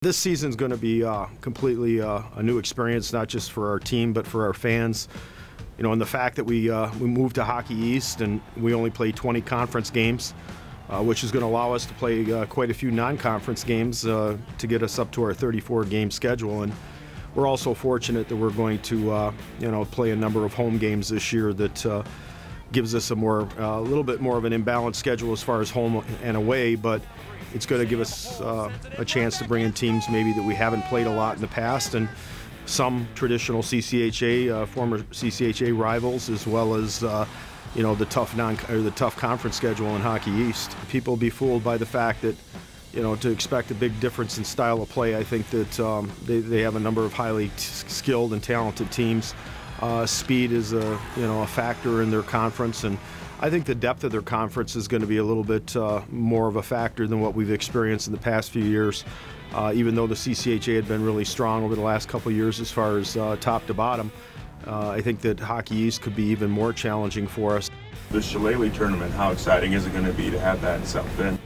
This season's going to be uh, completely uh, a new experience, not just for our team, but for our fans. You know, and the fact that we uh, we moved to Hockey East and we only play 20 conference games, uh, which is going to allow us to play uh, quite a few non-conference games uh, to get us up to our 34-game schedule. And we're also fortunate that we're going to, you know, play a number of home games this year that gives us a more, a little bit more of an imbalanced schedule as far as home and away, but it's going to give us uh, a chance to bring in teams maybe that we haven't played a lot in the past and some traditional CCHA, uh, former CCHA rivals, as well as uh, you know the tough non or the tough conference schedule in Hockey East. People be fooled by the fact that you know to expect a big difference in style of play. I think that um, they, they have a number of highly skilled and talented teams. Uh, speed is a you know a factor in their conference and I think the depth of their conference is going to be a little bit uh, more of a factor than what we've experienced in the past few years. Uh, even though the CCHA had been really strong over the last couple years as far as uh, top to bottom, uh, I think that Hockey East could be even more challenging for us. The Shillelagh tournament, how exciting is it going to be to have that in South Bend?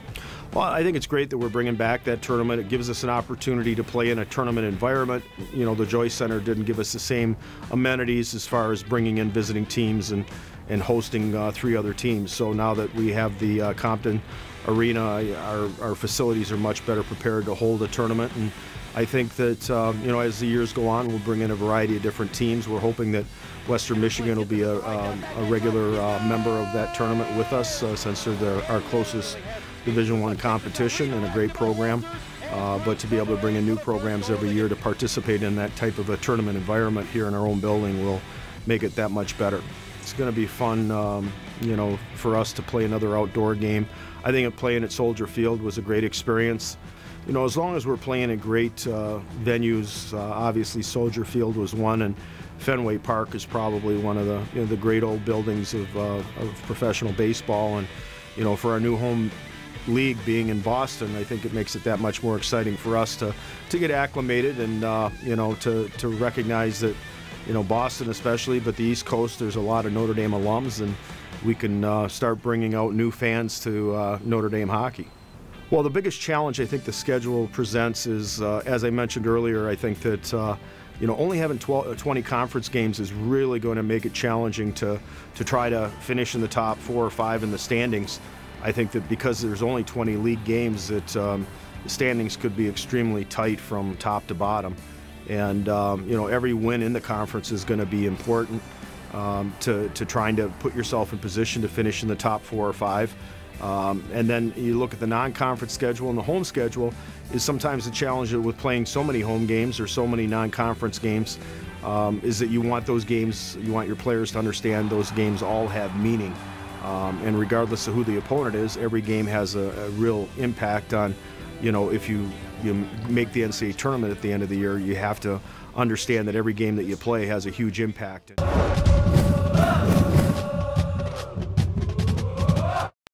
Well, I think it's great that we're bringing back that tournament. It gives us an opportunity to play in a tournament environment. You know, the Joyce Center didn't give us the same amenities as far as bringing in visiting teams and and hosting uh, three other teams. So now that we have the uh, Compton Arena, our, our facilities are much better prepared to hold a tournament. And I think that um, you know as the years go on, we'll bring in a variety of different teams. We're hoping that Western Michigan will be a, um, a regular uh, member of that tournament with us, uh, since they're the, our closest Division One competition and a great program. Uh, but to be able to bring in new programs every year to participate in that type of a tournament environment here in our own building will make it that much better. It's going to be fun, um, you know, for us to play another outdoor game. I think playing at Soldier Field was a great experience. You know, as long as we're playing at great uh, venues, uh, obviously Soldier Field was one, and Fenway Park is probably one of the you know, the great old buildings of, uh, of professional baseball. And you know, for our new home league being in Boston, I think it makes it that much more exciting for us to to get acclimated and uh, you know to to recognize that you know, Boston especially, but the East Coast, there's a lot of Notre Dame alums, and we can uh, start bringing out new fans to uh, Notre Dame hockey. Well, the biggest challenge I think the schedule presents is, uh, as I mentioned earlier, I think that uh, you know only having 12, uh, 20 conference games is really going to make it challenging to to try to finish in the top four or five in the standings. I think that because there's only 20 league games, that um, the standings could be extremely tight from top to bottom. And um, you know, every win in the conference is going to be important um, to, to trying to put yourself in position to finish in the top four or five. Um, and then you look at the non-conference schedule and the home schedule is sometimes the challenge with playing so many home games or so many non-conference games um, is that you want those games, you want your players to understand those games all have meaning. Um, and regardless of who the opponent is, every game has a, a real impact on, you know, if you you make the NCAA tournament at the end of the year, you have to understand that every game that you play has a huge impact.